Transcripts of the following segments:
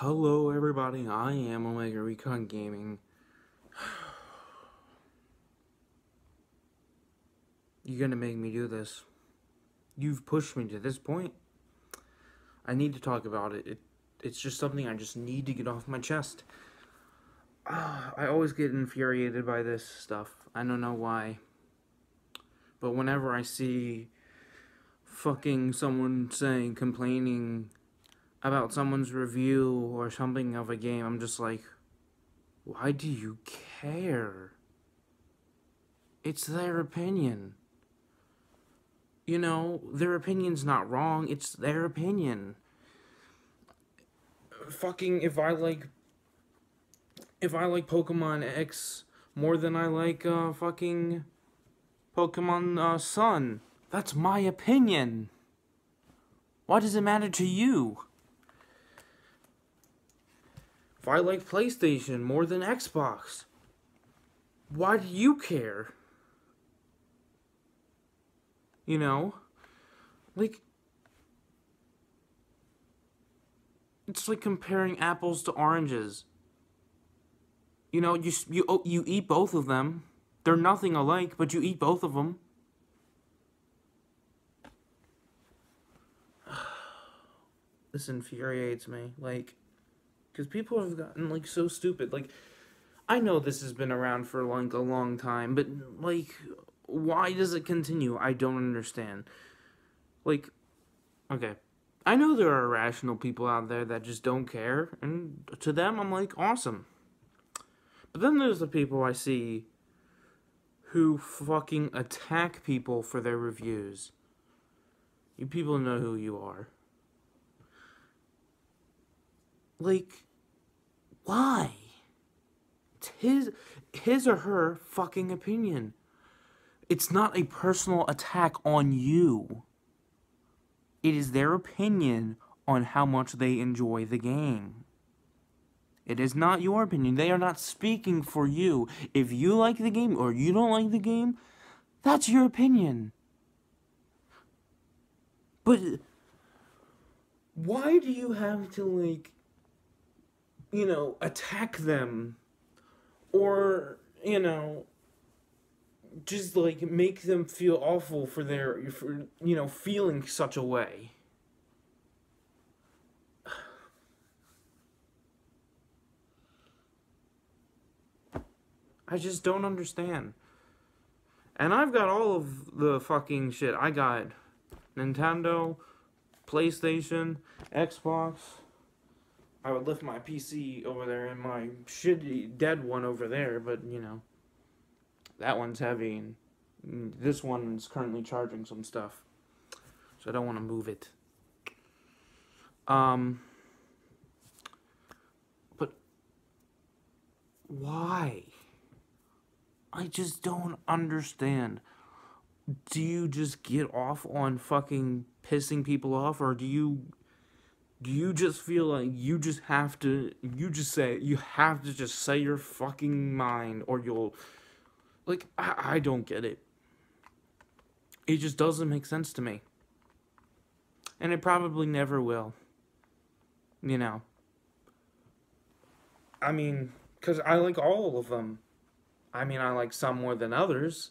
Hello, everybody. I am Omega Recon Gaming. You're gonna make me do this. You've pushed me to this point. I need to talk about it. it it's just something I just need to get off my chest. Uh, I always get infuriated by this stuff. I don't know why. But whenever I see fucking someone saying, complaining about someone's review or something of a game, I'm just like, why do you care? It's their opinion. You know, their opinion's not wrong, it's their opinion. Fucking, if I like. If I like Pokemon X more than I like, uh, fucking. Pokemon, uh, Sun, that's my opinion. Why does it matter to you? I like PlayStation more than Xbox, why do you care? You know? Like, it's like comparing apples to oranges. You know, you, you, oh, you eat both of them. They're nothing alike, but you eat both of them. this infuriates me. Like, because people have gotten like so stupid. Like, I know this has been around for like a long time, but like, why does it continue? I don't understand. Like, okay, I know there are rational people out there that just don't care, and to them, I'm like, awesome. But then there's the people I see who fucking attack people for their reviews. You people know who you are. Like, why? It's his, his or her fucking opinion. It's not a personal attack on you. It is their opinion on how much they enjoy the game. It is not your opinion. They are not speaking for you. If you like the game or you don't like the game, that's your opinion. But why do you have to, like, you know, attack them? Or, you know, just, like, make them feel awful for their, for, you know, feeling such a way? I just don't understand. And I've got all of the fucking shit. I got Nintendo, PlayStation, Xbox. I would lift my PC over there and my shitty dead one over there, but you know, that one's heavy and this one's currently charging some stuff. So I don't want to move it. Um, but why? I just don't understand. Do you just get off on fucking pissing people off or do you do you just feel like you just have to you just say you have to just say your fucking mind or you'll like I, I don't get it. It just doesn't make sense to me. And it probably never will. You know. I mean, cuz I like all of them. I mean, I like some more than others,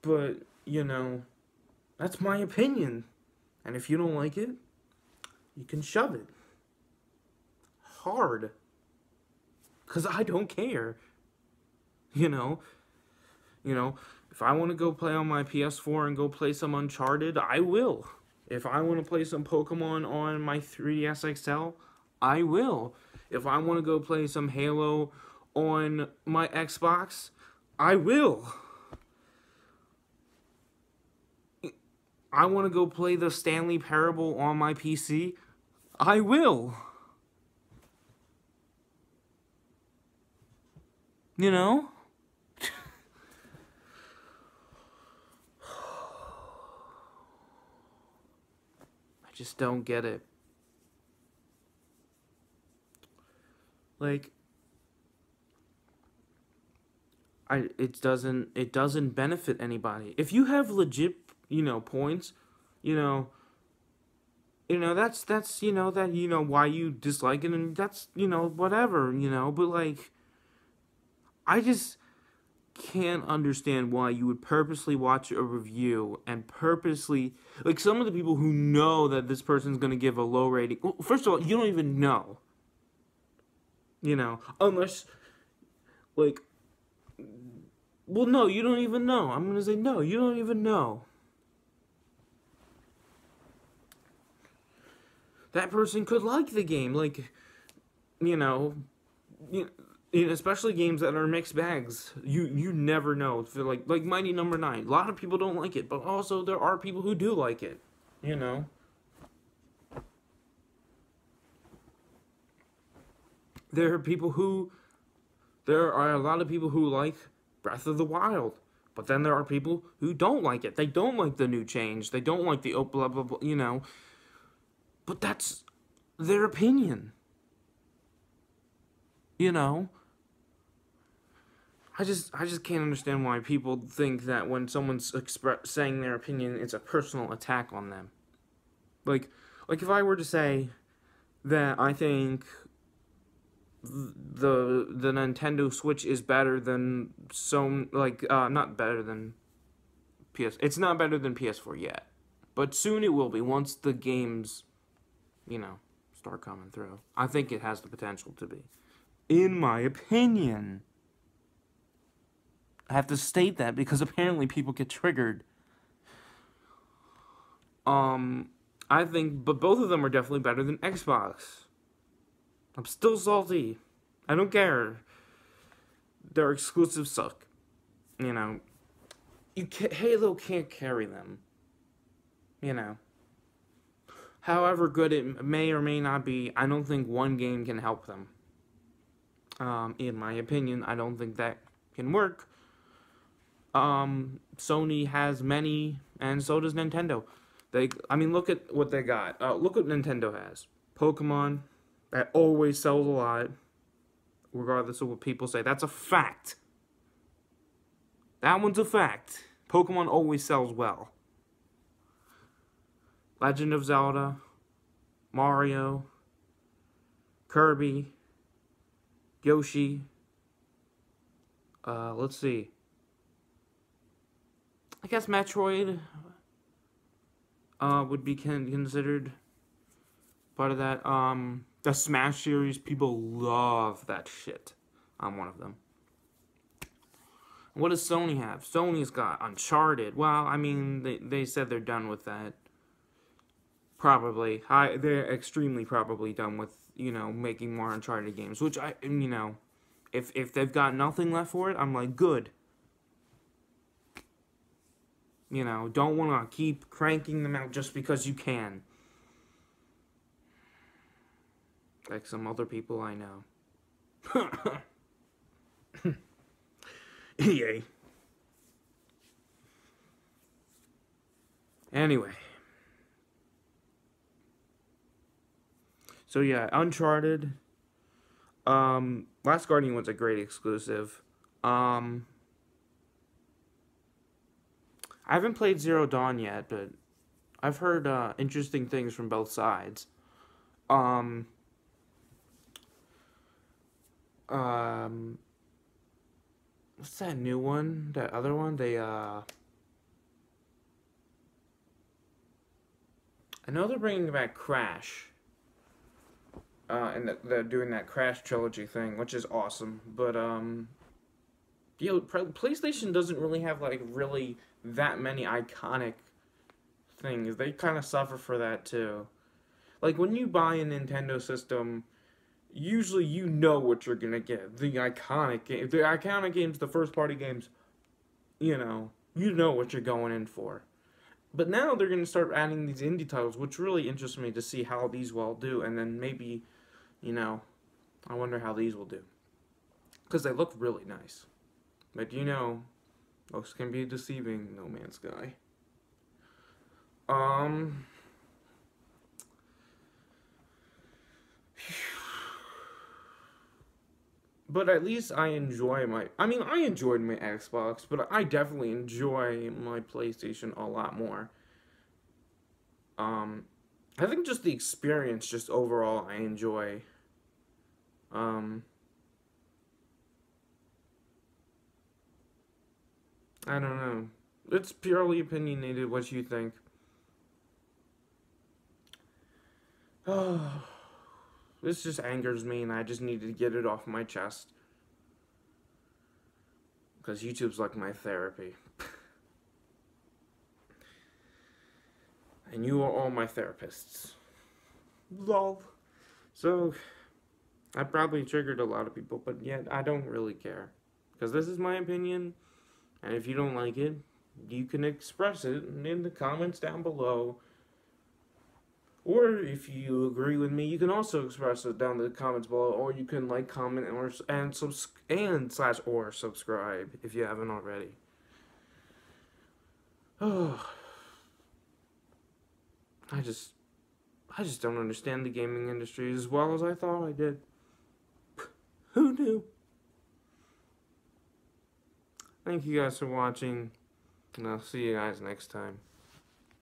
but, you know, that's my opinion. And if you don't like it, you can shove it. Hard. Because I don't care. You know? You know, if I want to go play on my PS4 and go play some Uncharted, I will. If I want to play some Pokemon on my 3DS XL, I will. If I want to go play some Halo on my Xbox, I will. I want to go play the Stanley Parable on my PC. I will. You know? I just don't get it. Like, I it doesn't it doesn't benefit anybody. If you have legit, you know, points, you know, you know that's that's you know that you know why you dislike it and that's you know whatever you know. But like i just can't understand why you would purposely watch a review and purposely like some of the people who know that this person's going to give a low rating well, first of all you don't even know. You know unless like well no you don't even know. I'm going to say no you don't even know that person could like the game. Like, you know, you, especially games that are mixed bags. You you never know. Like like Mighty Number no. Nine. A lot of people don't like it, but also there are people who do like it. You know. There are people who, there are a lot of people who like Breath of the Wild. But then there are people who don't like it. They don't like the new change. They don't like the oh, blah blah blah. You know, but that's their opinion. You know? I just I just can't understand why people think that when someone's saying their opinion, it's a personal attack on them. Like like if I were to say that I think the the Nintendo Switch is better than so like uh not better than PS it's not better than PS4 yet. But soon it will be once the games you know, start coming through. I think it has the potential to be. In my opinion. I have to state that because apparently people get triggered. Um, I think, but both of them are definitely better than Xbox. I'm still salty. I don't care. Their exclusives suck. You know, you can't, Halo can't carry them. You know. However good it may or may not be, I don't think one game can help them. Um, in my opinion, I don't think that can work. Um, Sony has many, and so does Nintendo. They, I mean, look at what they got. Uh, look what Nintendo has. Pokemon, that always sells a lot, regardless of what people say. That's a fact. That one's a fact. Pokemon always sells well. Legend of Zelda, Mario, Kirby, Yoshi. Uh, let's see. I guess Metroid uh, would be considered part of that. Um, the Smash series, people love that shit. I'm one of them. What does Sony have? Sony's got Uncharted. Well, I mean, they, they said they're done with that. Probably. I, they're extremely probably done with, you know, making more Uncharted games. Which, I, you know, if, if they've got nothing left for it, I'm like, good. You know, don't want to keep cranking them out just because you can. Like some other people I know. EA. Anyway. So yeah, Uncharted. Um, Last Guardian was a great exclusive. Um, I haven't played Zero Dawn yet, but I've heard uh, interesting things from both sides. Um, um, what's that new one? That other one? They uh. I know they're bringing back Crash uh, and they're doing that Crash trilogy thing, which is awesome. But um, you know, PlayStation doesn't really have like really that many iconic things. They kind of suffer for that too. Like when you buy a Nintendo system, usually you know what you're gonna get. The iconic game, the iconic games, the first party games. You know, you know what you're going in for. But now they're gonna start adding these indie titles, which really interests me to see how these will do, and then maybe you know, I wonder how these will do. Because they look really nice. But you know, looks can be deceiving, No Man's Sky. Um... But at least I enjoy my... I mean, I enjoyed my Xbox, but I definitely enjoy my PlayStation a lot more. Um, I think just the experience, just overall, I enjoy. Um, I don't know. It's purely opinionated what you think. Oh, this just angers me, and I just need to get it off my chest. Because YouTube's like my therapy. and you are all my therapists. Lol. So, I probably triggered a lot of people, but yet I don't really care. Because this is my opinion, and if you don't like it, you can express it in the comments down below. Or if you agree with me, you can also express it down in the comments below, or you can like, comment, or and subs and slash or subscribe if you haven't already. Oh. I just, I just don't understand the gaming industry as well as I thought I did. Who knew? Thank you guys for watching, and I'll see you guys next time.